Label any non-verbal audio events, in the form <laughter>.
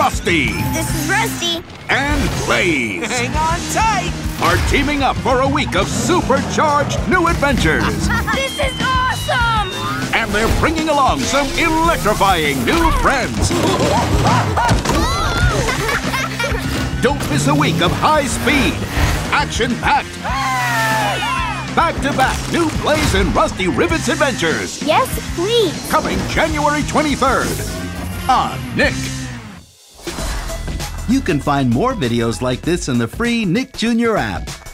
Rusty This is Rusty. and Blaze Hang on tight! are teaming up for a week of supercharged new adventures. <laughs> This is awesome! And they're bringing along some electrifying new friends. <laughs> Don't miss a week of high speed, action packed, back to back new Blaze and Rusty Rivets adventures yes, please. coming January 23rd on Nick. You can find more videos like this in the free Nick Jr. app.